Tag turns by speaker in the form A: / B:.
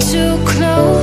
A: too close.